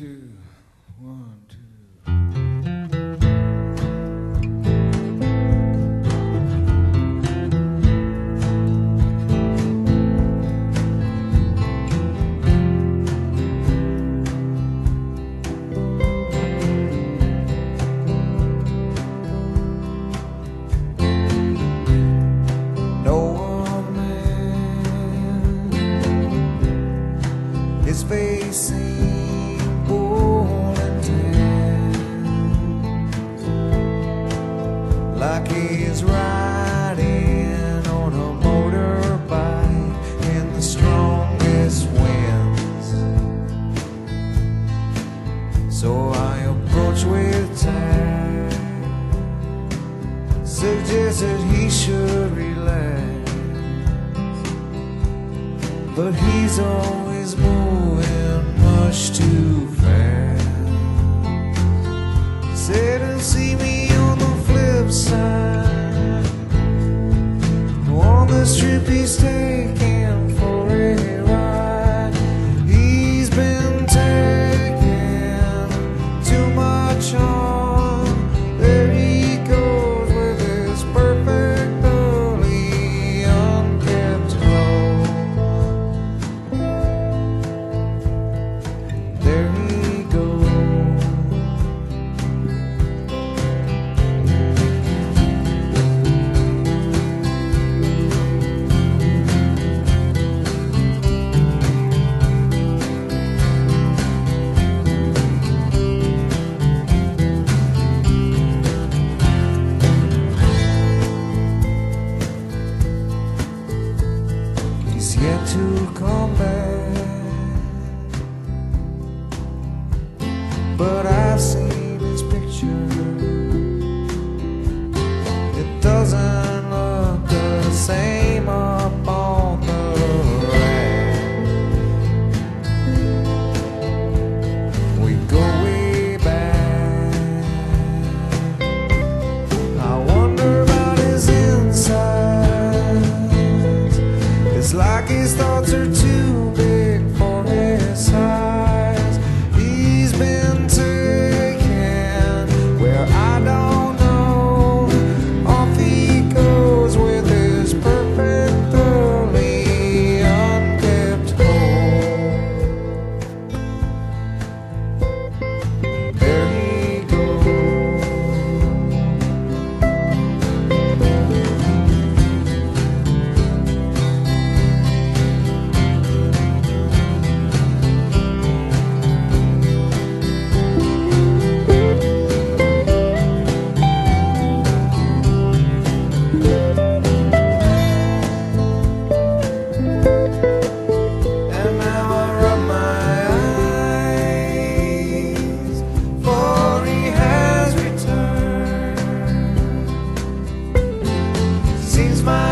two, one, two. facing suggested he should relax. But he's always moving much too fast. but I've seen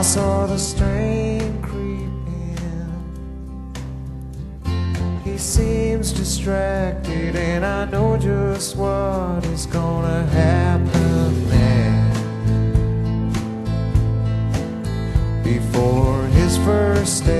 I saw the strain creep in. He seems distracted and I know just what is gonna happen next Before his first day